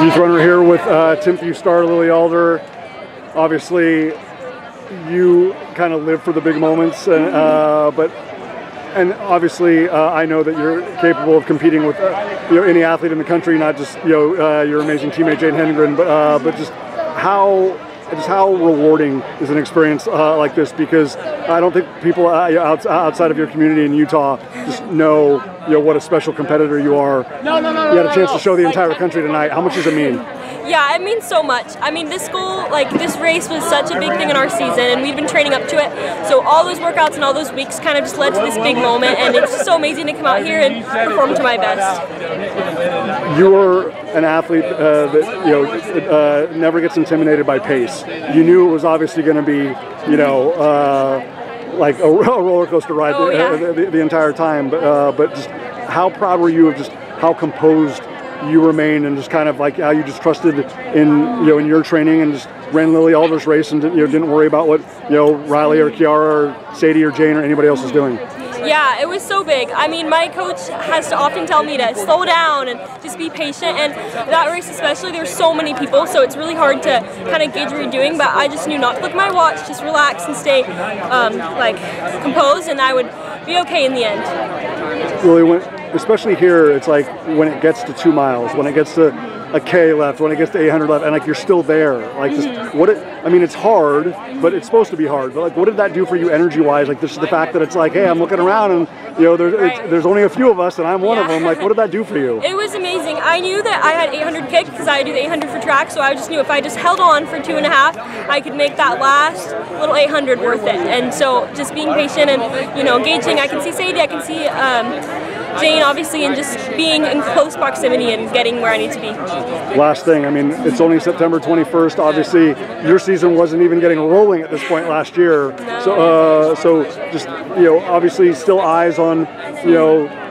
Youth runner here with uh, Timpview star Lily Alder. Obviously, you kind of live for the big moments, and, uh, but and obviously, uh, I know that you're capable of competing with uh, you know any athlete in the country, not just you know uh, your amazing teammate Jane Hedengren, but uh, but just how just how rewarding is an experience uh, like this because I don't think people uh, outside of your community in Utah just know you know what a special competitor you are. No, no, no, you had a chance to show the entire country tonight. How much does it mean? Yeah, it means so much. I mean, this school, like this race was such a big thing in our season, and we've been training up to it. So all those workouts and all those weeks kind of just led to this big moment, and it's just so amazing to come out here and perform to my best. You were an athlete uh, that you know uh, never gets intimidated by pace. You knew it was obviously going to be, you know. Uh, like a, roller coaster ride oh, yeah. the, the, the, entire time, but, uh, but just how proud were you of just how composed you remained and just kind of like how you just trusted in you know in your training and just ran Lily Alder's race and you know, didn't worry about what you know Riley or Kiara or Sadie or Jane or anybody else is doing. Yeah, it was so big. I mean, my coach has to often tell me to slow down and just be patient. And that race, especially, there's so many people, so it's really hard to kind of gauge what you're doing. But I just knew not to look at my watch, just relax and stay um, like composed, and I would be okay in the end. Lily, when, especially here, it's like when it gets to two miles, when it gets to a K left, when it gets to 800 left, and like you're still there. Like just mm-hmm. what it, I mean, it's hard, but it's supposed to be hard. But like, what did that do for you energy wise? Like, this is the fact that it's like, hey, I'm looking around and you know, there's right. there's only a few of us, and I'm one yeah. of them. Like, what did that do for you? It was amazing. I knew that I had 800 kick because I do the 800 for track, so I just knew if I just held on for two and a half, I could make that last little 800 worth it. And so just being patient and you know, gauging. I can see Sadie, I can see. Um, Jane, obviously, and just being in close proximity and getting where I need to be. Last thing, I mean, it's only September 21st. Obviously, your season wasn't even getting rolling at this point last year. No. So, uh, so just you know, obviously, still eyes on you know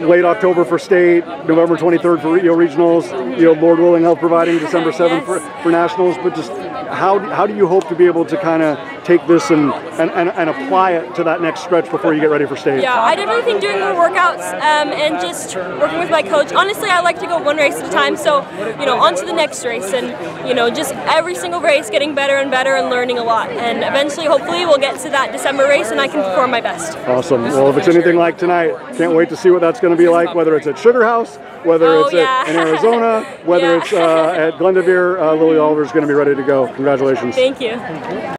late October for state, November 23rd for you know, regionals, you know, Lord willing, health providing December 7th yes. for, for nationals. But just how, how do you hope to be able to kind of take this and, and, and, and, apply it to that next stretch before you get ready for stage? Yeah, I definitely think doing more workouts um, and just working with my coach. Honestly, I like to go one race at a time. So, you know, on to the next race and, you know, just every single race getting better and better and learning a lot. And eventually, hopefully, we'll get to that December race and I can perform my best. Awesome. Well, if it's anything like tonight, can't wait to see what that's going to be like, whether it's at Sugar House, whether oh, it's yeah. at, in Arizona, whether yeah. it's uh, at Glendoveer. Uh, Lily Alder's going to be ready to go. Congratulations. Thank you.